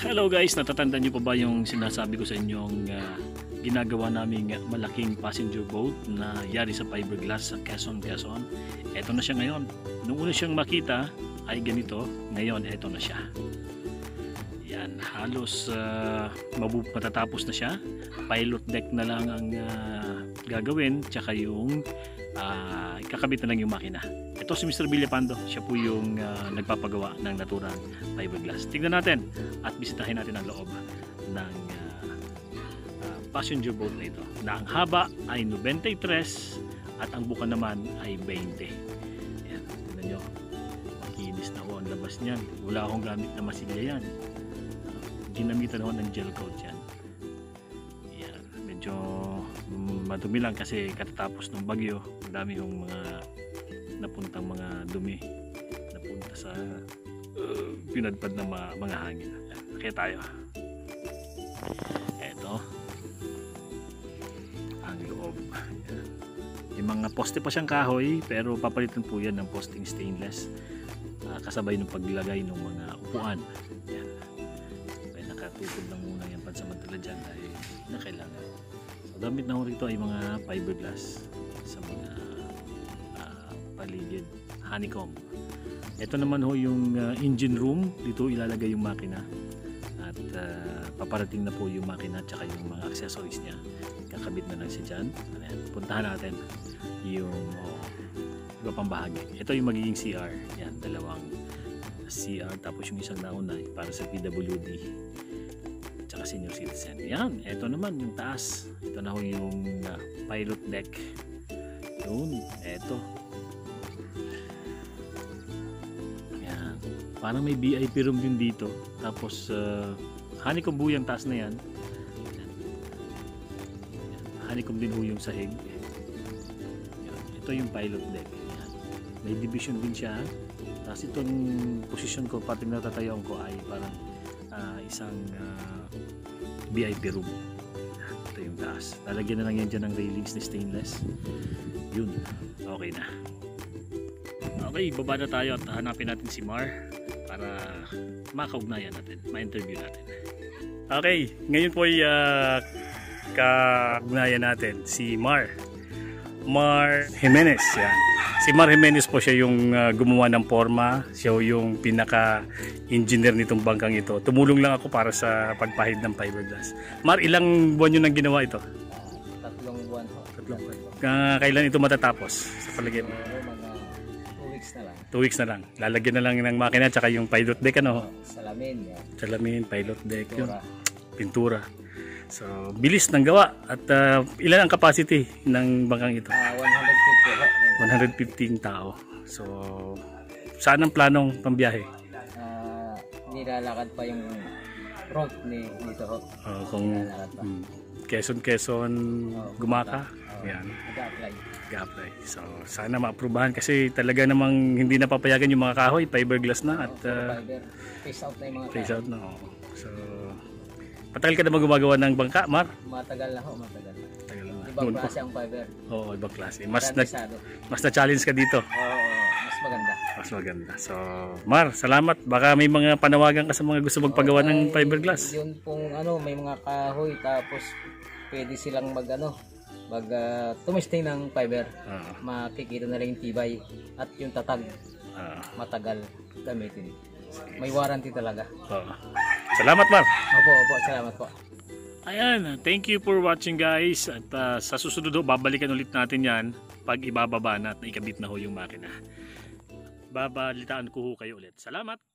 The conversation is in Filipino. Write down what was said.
Hello guys, natatandaan niyo pa ba yung sinasabi ko sa inyong ah, ginagawa naming malaking passenger boat na yari sa fiberglass sa Quezon, Quezon. Eto na siya ngayon. Nung una siyang makita ay ganito, ngayon eto na siya. Yan, halos uh, matatapos na siya. Pilot deck na lang ang ah, gagawin, tsaka yung ah, kakabit na lang yung makina. Ito si Mr. Villapando, siya po yung ah, nagpapagawa ng naturang fiberglass. Tignan natin at bisitahin natin ang loob ng ah, ah, passenger boat na ito. Na ang haba ay 93 at ang buka naman ay 20. Ayan, tignan nyo. Makinis na ho ang labas niyan. Wala akong gamit na masilya yan. Ginamitan ho ng gel coat yan. Ayan, medyo mm, madumi lang kasi katatapos ng bagyo. Dami hong mga napuntang mga dumi napunta sa uh, pinadpad ng mga, mga hangin. Kaya tayo. Eto. Ang loob. Yung mga poste pa siyang kahoy pero papalitan po yan ng posting stainless ah, kasabay ng paglagay ng mga upuan. Yan. Kaya nakatutob lang muna yan pansamantala dyan dahil na kailangan. So, gamit na ho rito ay mga fiberglass sa mga ah, paligid honeycomb. Ito naman ho yung ah, engine room. Dito ilalagay yung makina. At ah, paparating na po yung makina at saka yung mga accessories niya. Kakabit na lang siya dyan. Ayan, puntahan natin yung oh, iba pang bahagi. Ito yung magiging CR. Yan, dalawang CR. Tapos yung isang nauna para sa PWD tsaka senior citizen. Yan, ito naman yung taas. Ito na ho yung ah, pilot deck. Yun, ito. Yan. Parang may VIP room din dito. Tapos, uh, honeycomb yung taas na yan. Yan. Honeycomb din po yung sahig. Yan. Ito yung pilot deck. Yan. May division din siya. Tapos itong position ko, pati natatayuan ko ay parang ah, isang ah, VIP room. Ito yung taas. Lalagyan na lang yan dyan ng railings na stainless. Yun. Okay na. Okay, baba na tayo at hanapin natin si Mar para makaugnayan natin, ma-interview natin. Okay, ngayon po ay uh, kaugnayan natin si Mar. Mar Jimenez, yan. Si Mar Jimenez po siya yung uh, gumawa ng forma, siya yung pinaka-engineer nitong bangkang ito. Tumulong lang ako para sa pagpahid ng fiberglass. Mar, ilang buwan yun ang ginawa ito? Tatlong buwan ho. Tatlong buwan. Uh, kailan ito matatapos sa paligid? Mga 2 weeks na lang. 2 weeks na lang. Lalagyan na lang ng makina tsaka yung pilot deck ano. Salamin yan. Salamin, pilot deck, yun. Tura. pintura. So, bilis ng gawa. At uh, ilan ang capacity ng bangkang ito? Ah, 150 ho. 115 tao. So, saan ang planong pambiyahe? Ah, nilalakad pa yung road ni dito ho. Uh, kung Nilalakad pa. hmm, Quezon, Quezon, Gumaka. Oo. Yan, Nag-apply. ga-apply. So, sana maaprubahan kasi talaga namang hindi napapayagan yung mga kahoy, fiberglass na at uh, Fiber. Face out na yung mga face out na. oo. So, patagal ka na gumagawa ng bangka, Mar? Matagal na ho, matagal. Tagal na. Ibang Noon pa. klase ang fiber. Oo, ibang klase. Mas na, mas na-challenge ka dito. Oo, mas maganda. Mas maganda. So, Mar, salamat. Baka may mga panawagan ka sa mga gusto magpagawa ng Ay, fiberglass. Yun pong ano, may mga kahoy tapos pwede silang mag ano, mag ah, tumisting ng fiber. Ah, Makikita na lang yung tibay at yung tatag ah, matagal gamitin. May warranty talaga. oo. Salamat, Mar. Opo, opo, salamat po. Ayan, thank you for watching guys. At ah, sa susunod ho, babalikan ulit natin yan pag ibababa na at naikabit na ho yung makina. Babalitaan ko ho kayo ulit. Salamat!